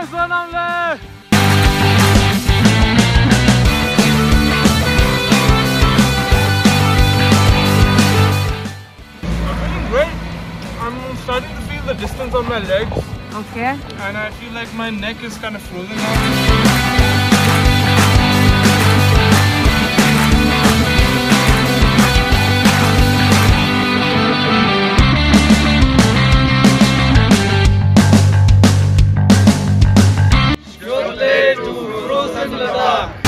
guys, one. I'm starting to feel the distance on my legs. Okay. And I feel like my neck is kind of frozen now. जिंदाबाद